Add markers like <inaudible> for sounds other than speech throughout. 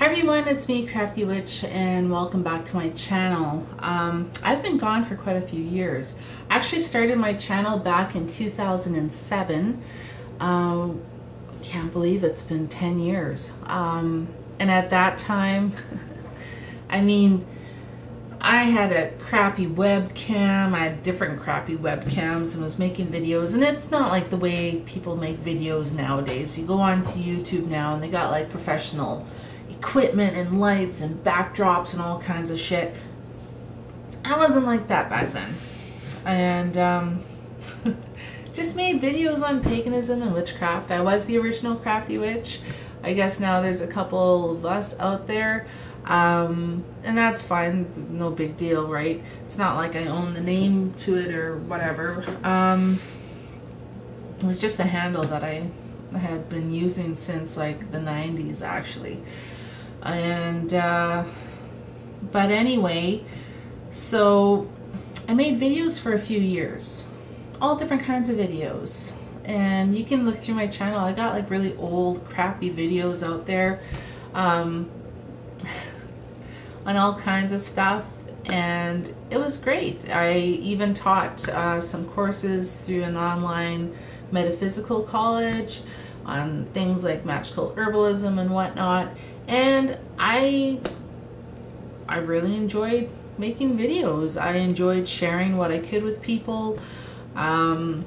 Hi everyone, it's me, Crafty Witch, and welcome back to my channel. Um, I've been gone for quite a few years. I actually started my channel back in 2007. Uh, can't believe it's been 10 years. Um, and at that time, <laughs> I mean, I had a crappy webcam. I had different crappy webcams and was making videos. And it's not like the way people make videos nowadays. You go onto YouTube now and they got like professional equipment and lights and backdrops and all kinds of shit. I wasn't like that back then. And um, <laughs> just made videos on paganism and witchcraft. I was the original crafty witch. I guess now there's a couple of us out there. Um, and that's fine, no big deal, right? It's not like I own the name to it or whatever. Um, it was just a handle that I had been using since like the 90s actually. And, uh, but anyway, so I made videos for a few years, all different kinds of videos. And you can look through my channel. I got like really old, crappy videos out there. Um, <laughs> on all kinds of stuff and it was great. I even taught uh, some courses through an online metaphysical college on things like magical herbalism and whatnot and I I really enjoyed making videos. I enjoyed sharing what I could with people. Um,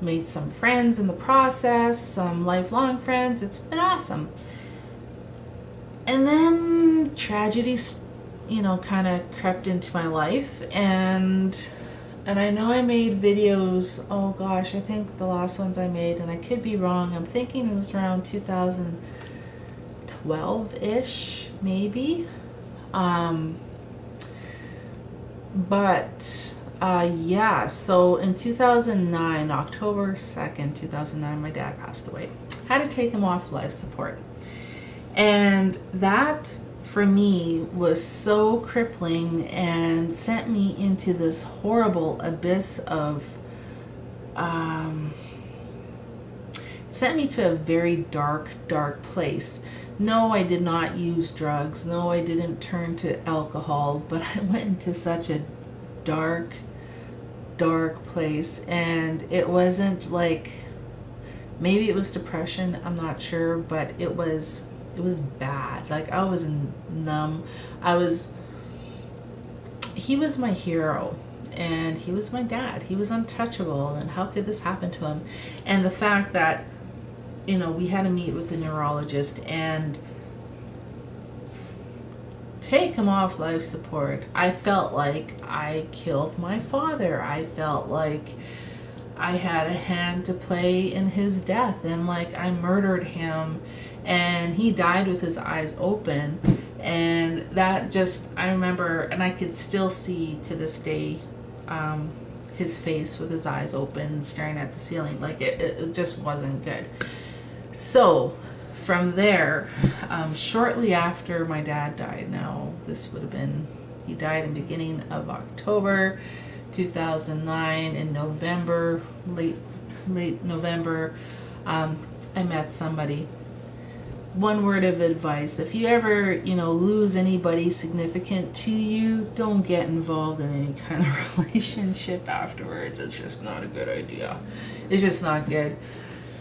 made some friends in the process, some lifelong friends. It's been awesome. And then tragedy, you know, kind of crept into my life and and I know I made videos, oh gosh, I think the last ones I made, and I could be wrong, I'm thinking it was around 2012-ish, maybe. Um, but, uh, yeah, so in 2009, October 2nd, 2009, my dad passed away. Had to take him off life support. And that for me was so crippling and sent me into this horrible abyss of um, sent me to a very dark dark place. No i did not use drugs. No i didn't turn to alcohol but <laughs> i went into such a dark dark place. And it wasn't like maybe it was depression i'm not sure but it was it was bad. Like I was numb. I was he was my hero and he was my dad. He was untouchable and how could this happen to him? And the fact that you know, we had to meet with the neurologist and take him off life support. I felt like I killed my father. I felt like I had a hand to play in his death and like I murdered him and he died with his eyes open. And that just i remember and i could still see to this day um, his face with his eyes open staring at the ceiling. Like it, it just wasn't good. So from there um, shortly after my dad died now this would have been he died in beginning of october 2009 in november late late november um, i met somebody one word of advice. If you ever you know lose anybody significant to you don't get involved in any <laughs> kind of relationship afterwards. It's just not a good idea. It's just not good.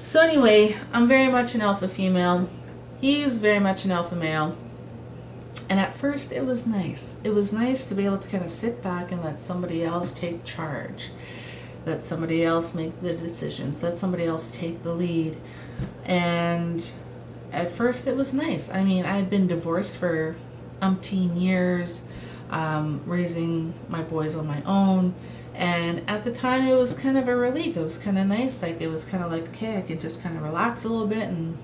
So anyway i'm very much an alpha female. He's very much an alpha male. And at first it was nice. It was nice to be able to kind of sit back and let somebody else take charge. Let somebody else make the decisions. Let somebody else take the lead. And at first it was nice. I mean, I had been divorced for umpteen years, um, raising my boys on my own. And at the time, it was kind of a relief. It was kind of nice. Like, it was kind of like, okay, I can just kind of relax a little bit and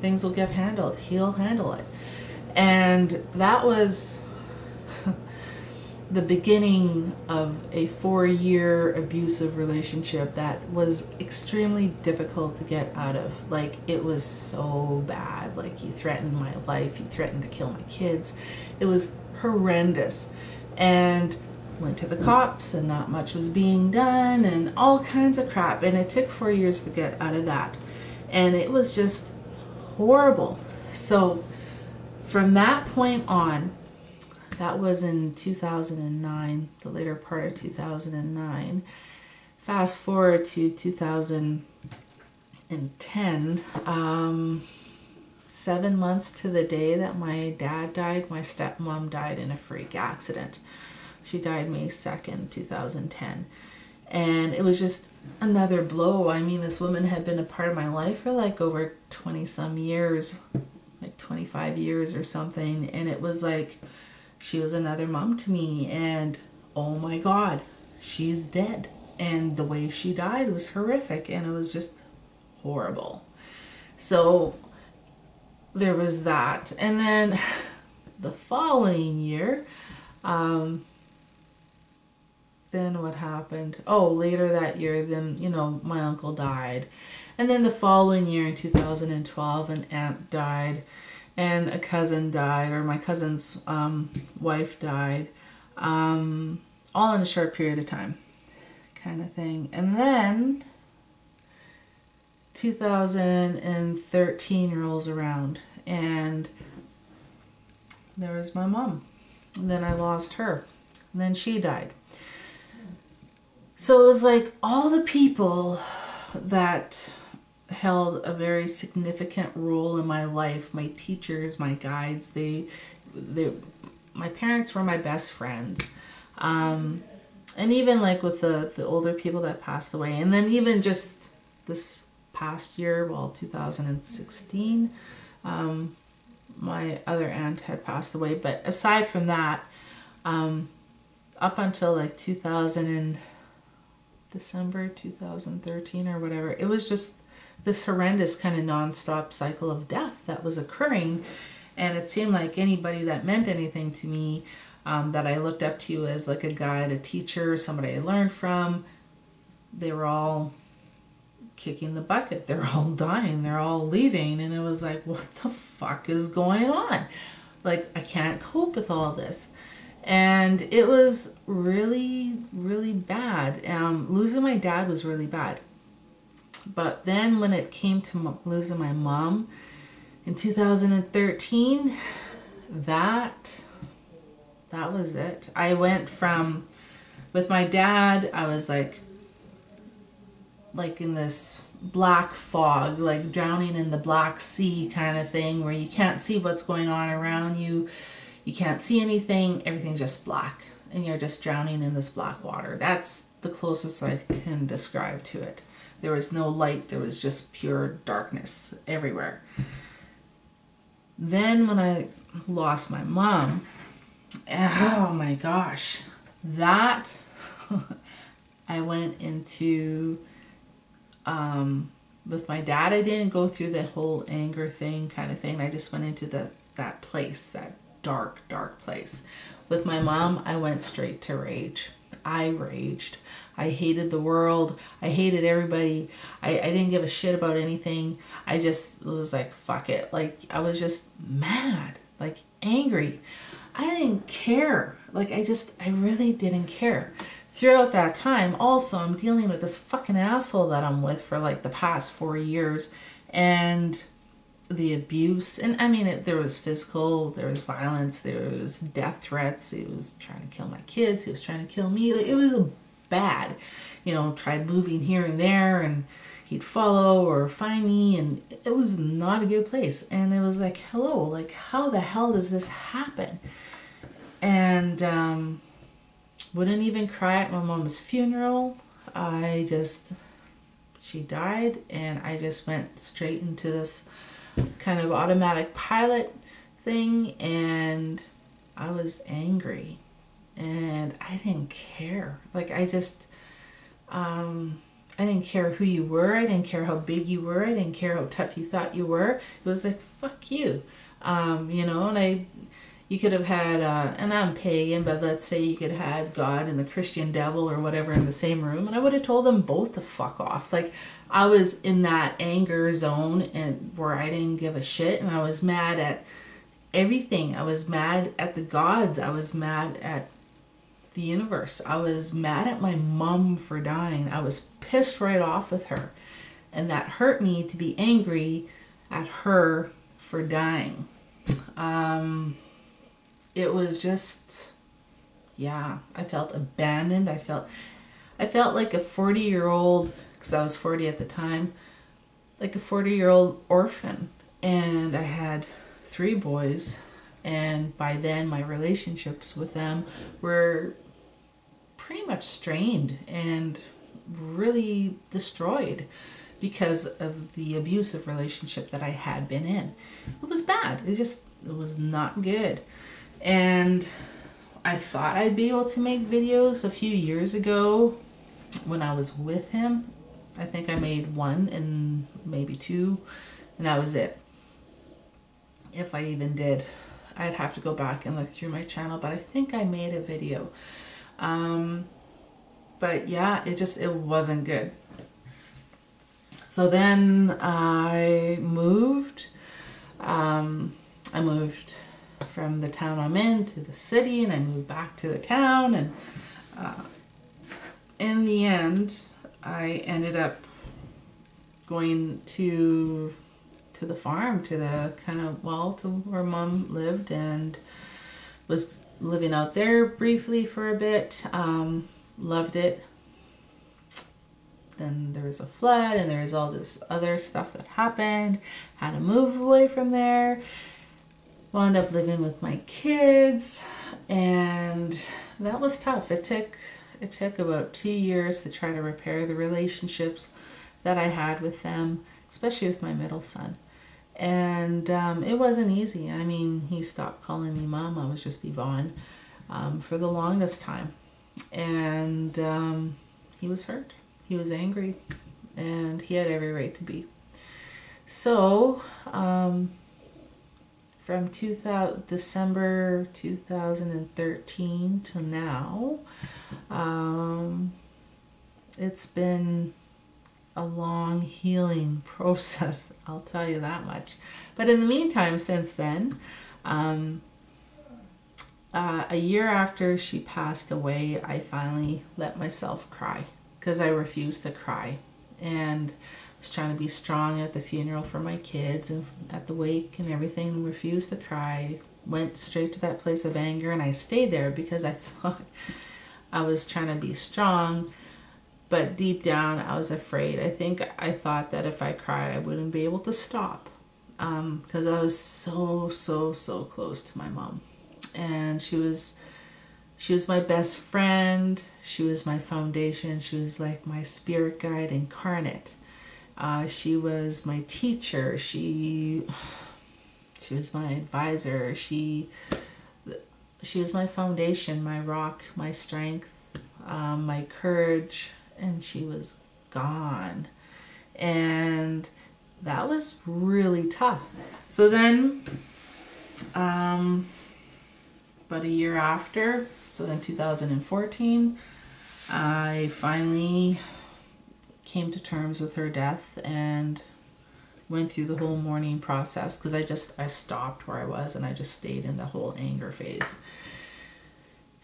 things will get handled. He'll handle it. And that was <laughs> the beginning of a four year abusive relationship that was extremely difficult to get out of. Like, it was so bad. Like, he threatened my life, he threatened to kill my kids. It was horrendous. And went to the cops, and not much was being done, and all kinds of crap. And it took four years to get out of that. And it was just horrible. So, from that point on, that was in 2009, the later part of 2009. Fast forward to 2010, um, seven months to the day that my dad died, my stepmom died in a freak accident. She died May 2nd, 2010. And it was just another blow. I mean, this woman had been a part of my life for like over 20 some years, like 25 years or something. And it was like she was another mom to me. And oh my God, she's dead. And the way she died was horrific. And it was just horrible. So there was that. And then <laughs> the following year, um, then what happened? Oh, later that year, then, you know, my uncle died. And then the following year in 2012, an aunt died and a cousin died, or my cousin's um, wife died, um, all in a short period of time, kind of thing. And then 2013 rolls around, and there was my mom. And then I lost her. And then she died. So it was like all the people that held a very significant role in my life, my teachers, my guides, they they my parents were my best friends. Um, and even like with the the older people that passed away and then even just this past year, well 2016, um, my other aunt had passed away, but aside from that, um, up until like 2000 and December 2013 or whatever. It was just this horrendous kind of nonstop cycle of death that was occurring. And it seemed like anybody that meant anything to me, um, that I looked up to as like a guide, a teacher, somebody I learned from, they were all kicking the bucket. They're <laughs> all dying. They're all leaving. And it was like, what the fuck is going on? Like, I can't cope with all this and it was really really bad um, losing my dad was really bad but then when it came to losing my mom in 2013 that that was it i went from with my dad i was like like in this black fog like drowning in the black sea kind of thing where you can't see what's going on around you you can't see anything, everything's just black, and you're just drowning in this black water. That's the closest I can describe to it. There was no light, there was just pure darkness everywhere. Then, when I lost my mom, oh my gosh, that <laughs> I went into um, with my dad. I didn't go through the whole anger thing kind of thing. I just went into the that place, that dark, dark place. With my mom, I went straight to rage. I raged. I hated the world. I hated everybody. I, I didn't give a shit about anything. I just was like, fuck it. Like, I was just mad, like angry. I didn't care. Like, I just, I really didn't care. Throughout that time, also, I'm dealing with this fucking asshole that I'm with for like the past four years. And the abuse and i mean it, there was physical there was violence there was death threats he was trying to kill my kids he was trying to kill me it was a bad you know tried moving here and there and he'd follow or find me and it was not a good place and it was like hello like how the hell does this happen? And um, wouldn't even cry at my mom's funeral. I just she died and i just went straight into this kind of automatic pilot thing and I was angry and I didn't care. Like I just um I didn't care who you were. I didn't care how big you were. I didn't care how tough you thought you were. It was like fuck you. Um, you know, and I you could have had uh, and I'm pagan, but let's say you could have had God and the Christian devil or whatever in the same room, and I would have told them both to fuck off. Like I was in that anger zone and where I didn't give a shit, and I was mad at everything. I was mad at the gods. I was mad at the universe. I was mad at my mom for dying. I was pissed right off with her, and that hurt me to be angry at her for dying. Um, it was just, yeah, I felt abandoned. I felt, I felt like a 40 year old, because I was 40 at the time, like a 40 year old orphan. And I had three boys. And by then, my relationships with them were pretty much strained and really destroyed because of the abusive relationship that I had been in. It was bad. It just it was not good. And I thought I'd be able to make videos a few years ago when I was with him. I think I made one and maybe two, and that was it. If I even did, I'd have to go back and look through my channel, but I think I made a video. Um, but yeah, it just, it wasn't good. So then I moved. Um, I moved from the town I'm in to the city and I moved back to the town and uh, in the end I ended up going to to the farm to the kind of well to where mom lived and was living out there briefly for a bit um, loved it. Then there was a flood and there was all this other stuff that happened had to move away from there wound up living with my kids and that was tough. It took it took about two years to try to repair the relationships that i had with them especially with my middle son. And um, it wasn't easy. I mean he stopped calling me mom. I was just yvonne um, for the longest time. And um, he was hurt. He was angry and he had every right to be. So, um, from 2000, December 2013 to now, um, it's been a long healing <laughs> process, I'll tell you that much. But in the meantime, since then, um, uh, a year after she passed away, I finally let myself cry because I refused to cry and was trying to be strong at the funeral for my kids and at the wake and everything refused to cry. Went straight to that place of anger and I stayed there because I <laughs> thought I was trying to be strong. But deep down I was afraid. I think I thought that if I cried I wouldn't be able to stop because um, I was so so so close to my mom. And she was she was my best friend. She was my foundation. She was like my spirit guide incarnate. Uh, she was my teacher. She <sighs> she was my advisor. She she was my foundation, my rock, my strength, um, my courage, and she was gone. And that was really tough. So then, um, about a year after, so in 2014, I finally came to terms with her death and went through the whole mourning process because I just I stopped where I was and I just stayed in the whole anger phase.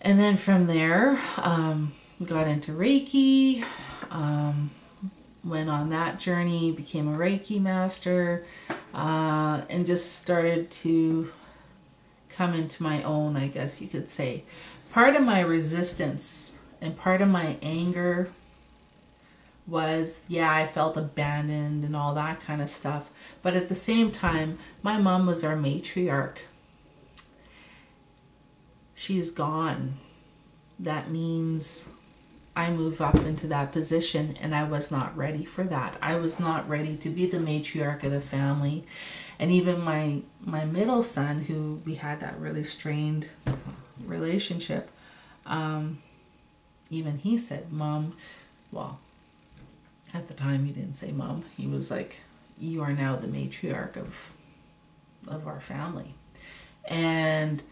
And then from there, um, got into Reiki, um, went on that journey, became a Reiki master, uh, and just started to come into my own, I guess you could say. Part of my resistance and part of my anger was yeah i felt abandoned and all that kind of stuff. But at the same time my mom was our matriarch. She's gone. That means i move up into that position and i was not ready for that. I was not ready to be the matriarch of the family and even my my middle son who we had that really strained relationship, um, even he said, Mom, well, at the time he didn't say mom. He was like, You are now the matriarch of of our family. And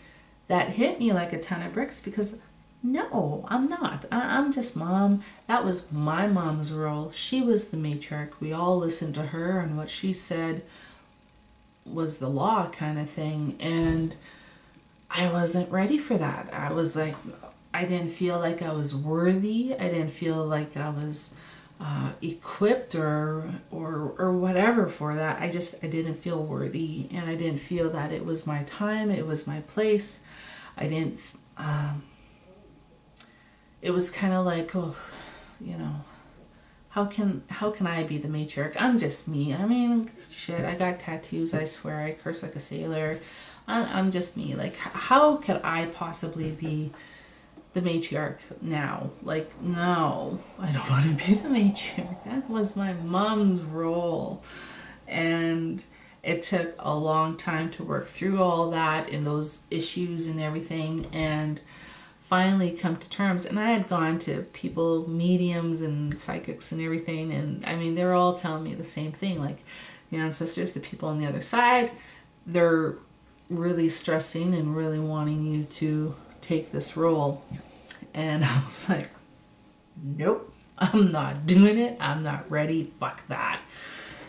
that hit me like a ton of bricks because no, I'm not. I, am just mom. That was my mom's role. She was the matriarch. We all listened to her, and what she said was the law kind of thing. And I wasn't ready for that. I was like, I didn't feel like I was worthy. I didn't feel like I was uh, equipped or or or whatever for that. I just I didn't feel worthy, and I didn't feel that it was my time. It was my place. I didn't. Um, it was kind of like, oh, you know, how can how can I be the matriarch? I'm just me. I mean, shit. I got tattoos. I swear. I curse like a sailor. I'm, I'm just me. Like, how could I possibly be? the matriarch now. Like, no, I don't want to be the matriarch. That was my mom's role. And it took a long time to work through all that and those issues and everything and finally come to terms. And I had gone to people, mediums and psychics and everything. And I mean, they're all telling me the same thing. Like, the ancestors, the people on the other side, they're really stressing and really wanting you to take this role. And <laughs> I was like, nope, I'm not doing it. I'm not ready. Fuck that.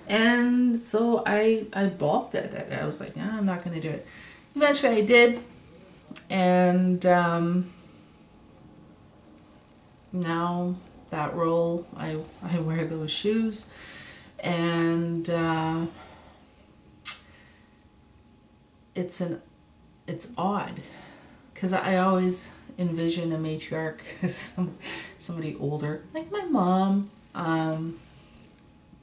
And so I, I balked at it. I was like, nah, I'm not to do it. Eventually I did. And um, now that role, I, I wear those shoes. And uh, it's an, it's odd because I always envision a matriarch <laughs> as some, somebody older, like my mom, um,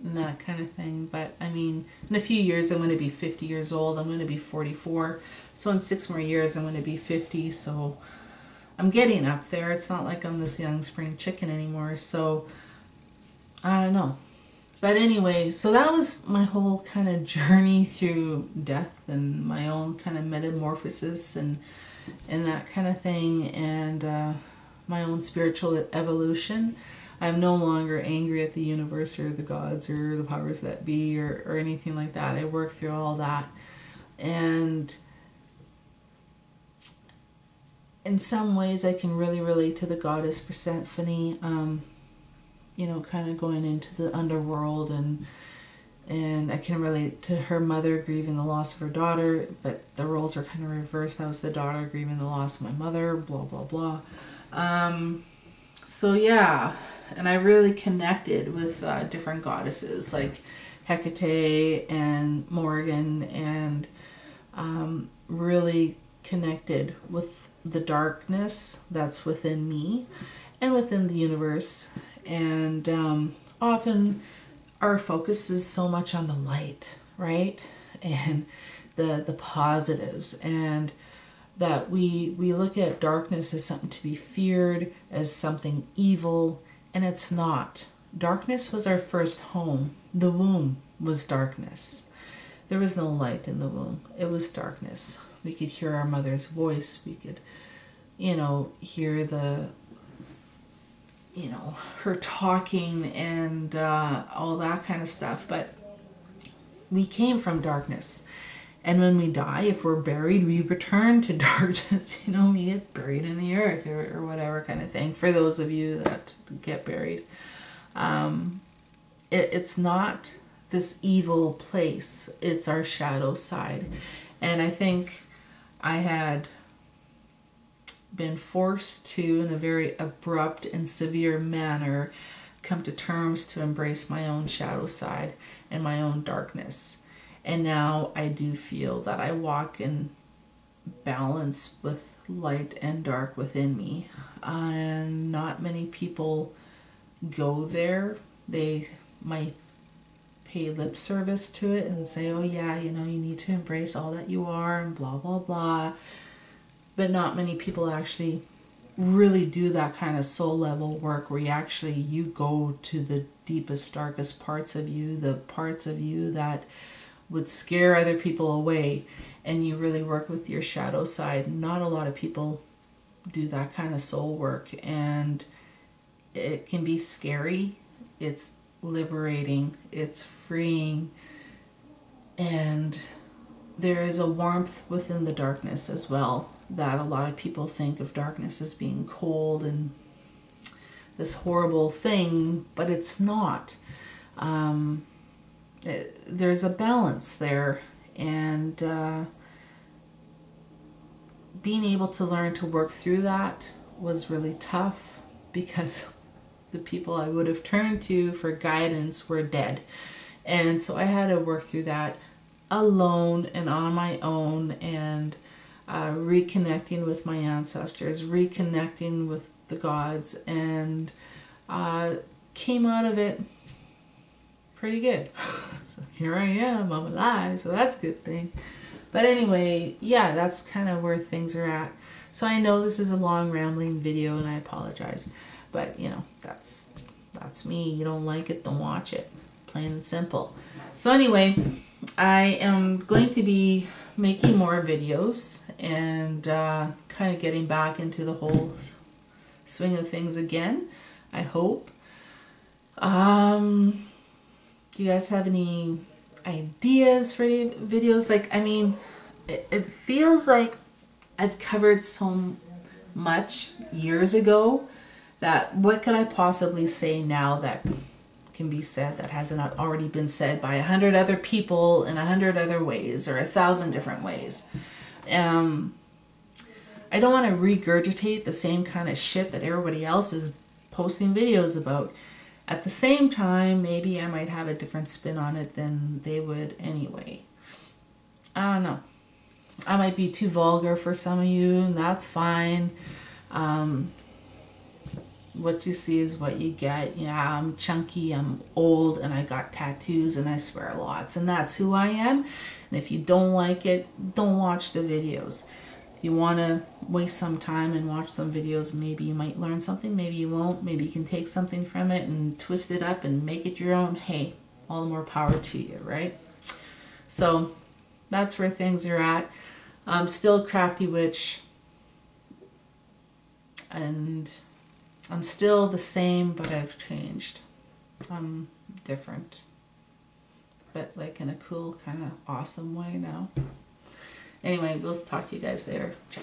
and that kind of thing. But I mean, in a few years, I'm going to be 50 years old. I'm going to be 44. So in six more years, I'm going to be 50. So I'm getting up there. It's not like I'm this young spring chicken anymore. So I don't know. But anyway, so that was my whole kind of journey <laughs> through death and my own kind of metamorphosis and and that kind of thing, and uh, my own spiritual evolution. I'm no longer angry at the universe or the gods or the powers that be or, or anything like that. I work through all that. And in some ways, I can really relate to the goddess Persephone, um, you know, kind of going into the underworld and and I can relate to her mother grieving the loss of her daughter, but the roles are kind of reversed. I was the daughter grieving the loss of my mother, blah, blah, blah. Um, so, yeah, and I really connected with uh, different goddesses like Hecate and Morrigan and um, really connected with the darkness that's within me and within the universe. And um, often our focus is so much on the light, right? And the the positives and that we we look at darkness as something to be feared, as something evil, and it's not. Darkness was our first home. The womb was darkness. There was no light in the womb. It was darkness. We could hear our mother's voice. We could, you know, hear the you know, her talking and uh, all that kind of stuff. But we came from darkness. And when we die, if we're buried, we return to <laughs> darkness. You know, we get buried in the earth or, or whatever kind of thing. For those of you that get buried, um, it, it's not this evil place, it's our shadow side. And I think I had been forced to, in a very abrupt and severe manner, come to terms to embrace my own shadow side and my own darkness. And now I do feel that I walk in balance with light and dark within me. And not many people go there. They might pay lip service to it and say, oh, yeah, you know, you need to embrace all that you are and blah, blah, blah. But not many people actually really do that kind of soul level work where you actually you go to the deepest darkest parts of you the parts of you that would scare other people away. And you really work with your shadow side. Not a lot of people do that kind of soul work. And it can be scary. It's liberating it's freeing and there is a warmth within the darkness as well that a lot of people think of darkness as being cold and this horrible thing, but it's not. Um, it, there's a balance there, and uh, being able to learn to work through that was really tough <laughs> because the people I would have turned to for guidance were dead. And so I had to work through that alone and on my own and uh, reconnecting with my ancestors, reconnecting with the gods, and uh, came out of it pretty good. <laughs> so here I am, I'm alive, so that's a good thing. But anyway, yeah, that's kind of where things are at. So I know this is a long rambling video and I apologize. But you know, that's that's me. You don't like it, don't watch it. Plain and simple. So anyway, I am going to be making more videos and uh, kind of getting back into the whole swing of things again. I hope. Um, do you guys have any ideas for any videos? Like, I mean, it, it feels like I've covered so much years ago that what could I possibly say now that can be said that hasn't already been said by a hundred other people in a hundred other ways or a thousand different ways. Um, I don't want to regurgitate the same kind of shit that everybody else is posting videos about. At the same time, maybe I might have a different spin on it than they would anyway. I don't know. I might be too vulgar for some of you, and that's fine. Um, what you see is what you get. Yeah, I'm chunky, I'm old, and I got tattoos, and I swear lots, and that's who I am. And if you don't like it, don't watch the videos. If you want to waste some time and watch some videos, maybe you might learn something, maybe you won't. Maybe you can take something from it and twist it up and make it your own. Hey, all the more power to you, right? So that's where things are at. I'm still Crafty Witch. And I'm still the same, but I've changed. I'm different. But like in a cool, kind of awesome way now. Anyway, we'll talk to you guys later. Ciao.